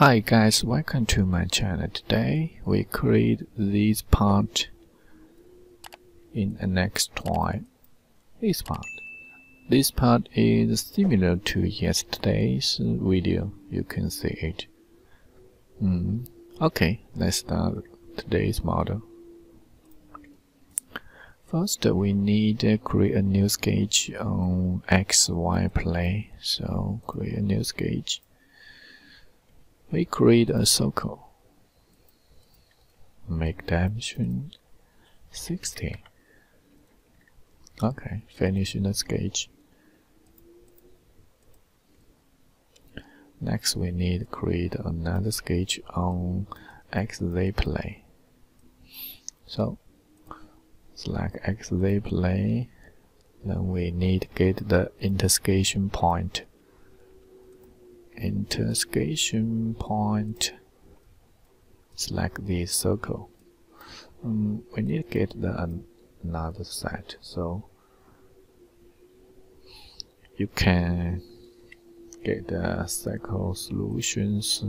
Hi guys, welcome to my channel. Today we create this part in the next time. This part. This part is similar to yesterday's video. You can see it. Mm. Okay, let's start today's model. First, we need to create a new sketch on XY plane. So, create a new sketch we create a circle. Make dimension 60. Okay, finish the sketch. Next, we need to create another sketch on XZ plane. So, select XZ plane. Then we need to get the intersection point intersection point. Select this circle. Um, we need to get the another set so you can get the circle solutions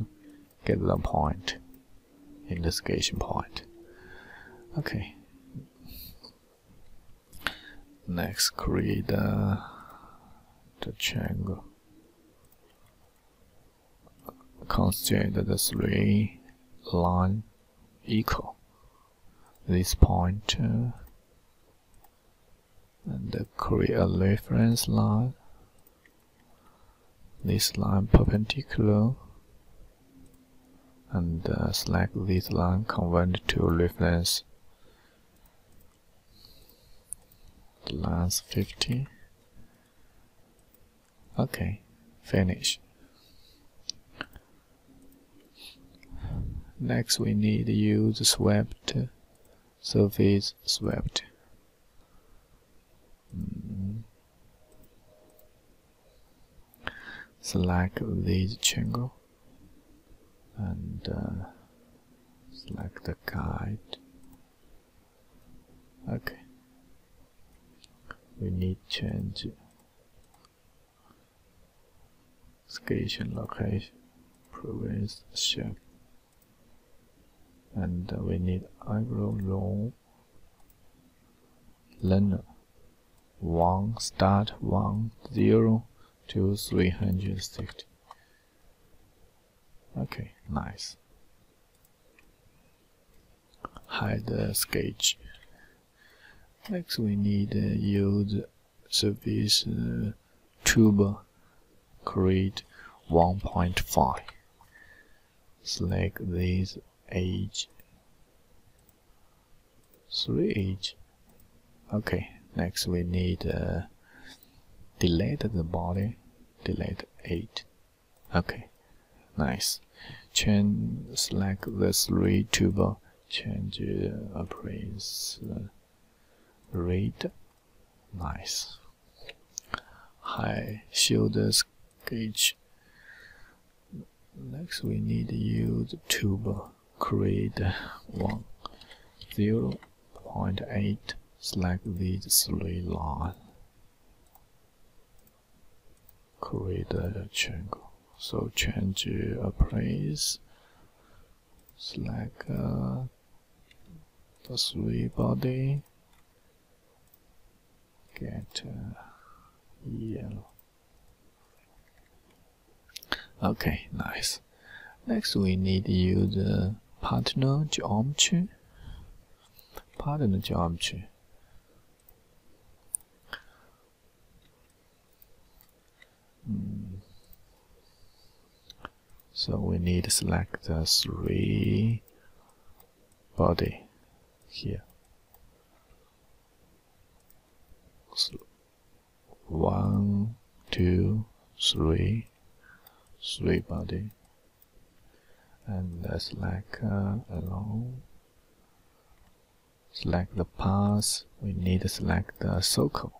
get the point intersection point. Okay. Next create the, the triangle consider the three line equal this point uh, and create a reference line this line perpendicular and uh, select this line convert to reference the lines 50 okay finish Next we need to use swept surface swept. Mm. Select this triangle and uh, select the guide. Okay. We need change sketching location, preserve shape and we need eyebrow long. Linear one start one zero to three hundred sixty. Okay nice. Hide the sketch. Next we need uh, use surface uh, tube create 1.5 select these age. 3 age. Okay next we need uh, delete the body. Delete 8 okay nice. Change select the 3 tuber. Change uh, appraise uh, rate. Nice. High shoulder sketch. Next we need use tuber create one zero point eight select these three lines. Create a triangle. So change a place select uh, the three body. Get uh, yellow. Okay nice. Next we need to use uh, pattern geometry pattern geometry mm. so we need to select the three body here. So one two three three body and select uh, along select the path we need to select the circle.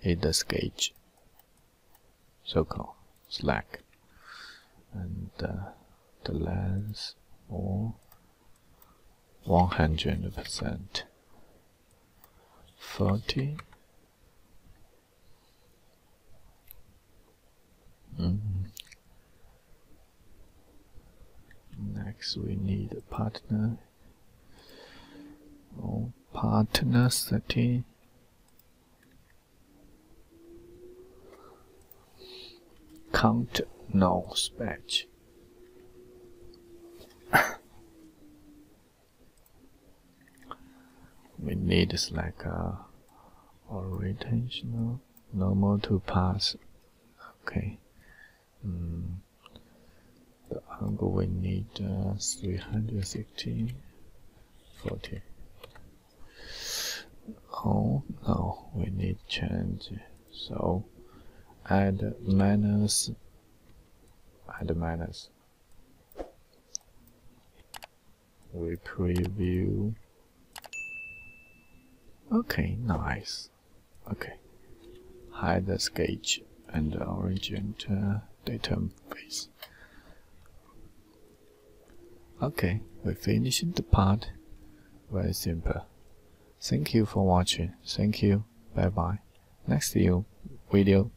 Hit the sketch. Circle. Select and uh, the length or 100 percent. 40 mm. Next we need a pattern. Oh, pattern setting count no batch we need is like a orientational normal to pass. Okay. Mm. The angle we need uh, 360 40 oh no we need change. So add minus add minus we preview. Okay nice. Okay. Hide the sketch and origin uh, database okay we finished the part. Very simple. Thank you for watching. Thank you. Bye bye next video